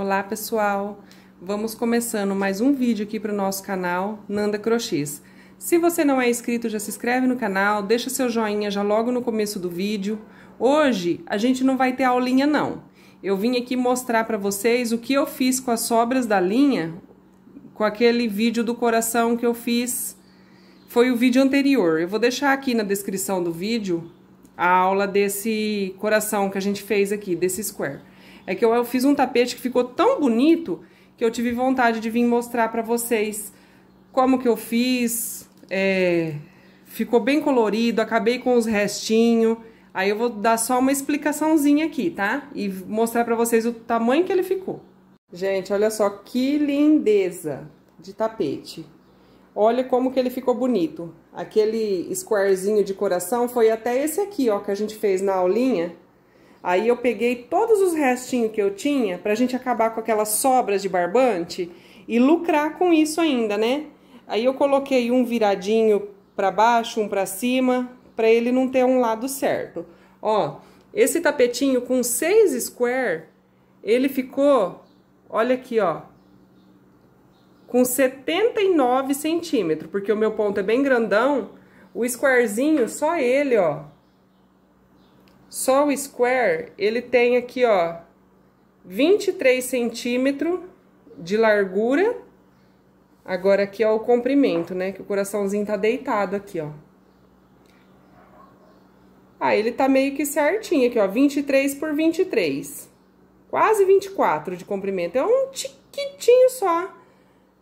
Olá pessoal, vamos começando mais um vídeo aqui para o nosso canal Nanda Crochês. Se você não é inscrito, já se inscreve no canal, deixa seu joinha já logo no começo do vídeo. Hoje a gente não vai ter aulinha não, eu vim aqui mostrar para vocês o que eu fiz com as sobras da linha, com aquele vídeo do coração que eu fiz, foi o vídeo anterior. Eu vou deixar aqui na descrição do vídeo a aula desse coração que a gente fez aqui, desse square é que eu, fiz um tapete que ficou tão bonito que eu tive vontade de vir mostrar para vocês como que eu fiz. É, ficou bem colorido, acabei com os restinhos. Aí eu vou dar só uma explicaçãozinha aqui, tá? E mostrar para vocês o tamanho que ele ficou. Gente, olha só que lindeza de tapete. Olha como que ele ficou bonito. Aquele squarezinho de coração foi até esse aqui, ó, que a gente fez na aulinha. Aí eu peguei todos os restinhos que eu tinha pra gente acabar com aquelas sobras de barbante e lucrar com isso ainda, né? Aí eu coloquei um viradinho pra baixo, um pra cima, pra ele não ter um lado certo. Ó, esse tapetinho com seis square, ele ficou, olha aqui, ó, com 79 centímetros, porque o meu ponto é bem grandão, o squarezinho, só ele, ó, só o square, ele tem aqui, ó, 23 centímetros de largura. Agora aqui, ó, o comprimento, né? Que o coraçãozinho tá deitado aqui, ó. Ah, ele tá meio que certinho aqui, ó, 23 por 23. Quase 24 de comprimento. É um tiquitinho só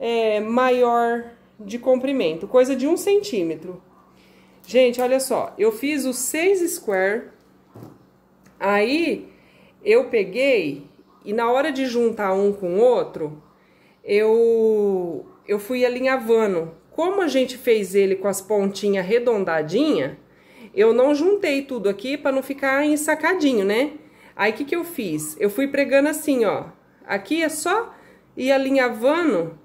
é, maior de comprimento, coisa de um centímetro. Gente, olha só, eu fiz o 6 square Aí eu peguei e na hora de juntar um com o outro, eu, eu fui alinhavando. Como a gente fez ele com as pontinhas arredondadinha, eu não juntei tudo aqui para não ficar ensacadinho, né? Aí o que, que eu fiz? Eu fui pregando assim, ó. Aqui é só ir alinhavando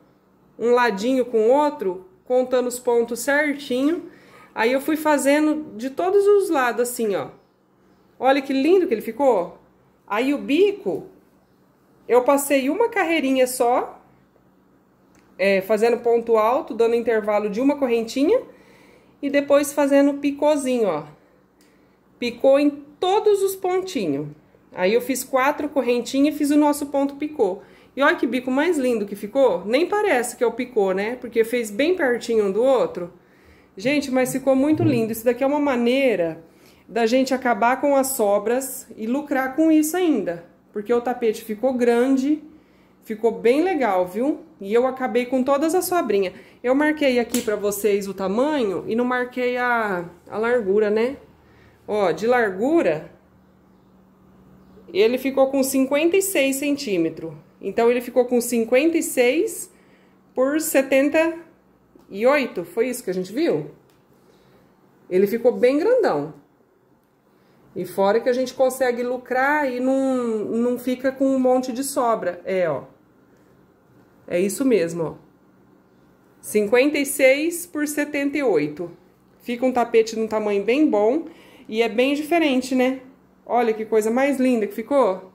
um ladinho com o outro, contando os pontos certinho. Aí eu fui fazendo de todos os lados assim, ó. Olha que lindo que ele ficou. Aí o bico, eu passei uma carreirinha só, é, fazendo ponto alto, dando intervalo de uma correntinha, e depois fazendo picôzinho, ó. Picou em todos os pontinhos. Aí eu fiz quatro correntinhas e fiz o nosso ponto picô. E olha que bico mais lindo que ficou. Nem parece que é o picô, né? Porque fez bem pertinho um do outro. Gente, mas ficou muito lindo. Isso daqui é uma maneira da gente acabar com as sobras e lucrar com isso ainda. Porque o tapete ficou grande, ficou bem legal, viu? E eu acabei com todas as sobrinhas. Eu marquei aqui pra vocês o tamanho e não marquei a, a largura, né? Ó, de largura, ele ficou com 56 centímetros. Então, ele ficou com 56 por 78, foi isso que a gente viu? Ele ficou bem grandão. E fora que a gente consegue lucrar e não, não fica com um monte de sobra. É, ó. É isso mesmo, ó. 56 por 78. Fica um tapete de um tamanho bem bom e é bem diferente, né? Olha que coisa mais linda que ficou.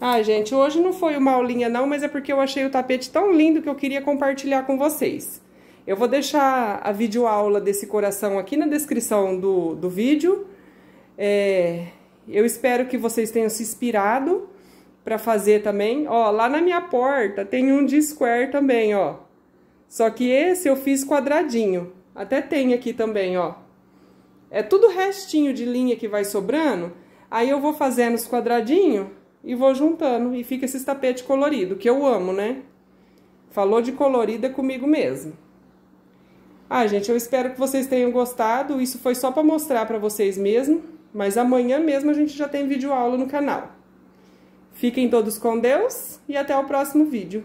Ah, gente, hoje não foi uma aulinha não, mas é porque eu achei o tapete tão lindo que eu queria compartilhar com vocês. Eu vou deixar a videoaula desse coração aqui na descrição do, do vídeo é, eu espero que vocês tenham se inspirado para fazer também. Ó, lá na minha porta tem um de square também, ó. Só que esse eu fiz quadradinho. Até tem aqui também, ó. É tudo restinho de linha que vai sobrando. Aí eu vou fazendo os quadradinhos e vou juntando. E fica esse tapete colorido, que eu amo, né? Falou de colorida comigo mesmo. Ah, gente, eu espero que vocês tenham gostado. Isso foi só para mostrar para vocês mesmo. Mas amanhã mesmo a gente já tem vídeo aula no canal. Fiquem todos com Deus e até o próximo vídeo.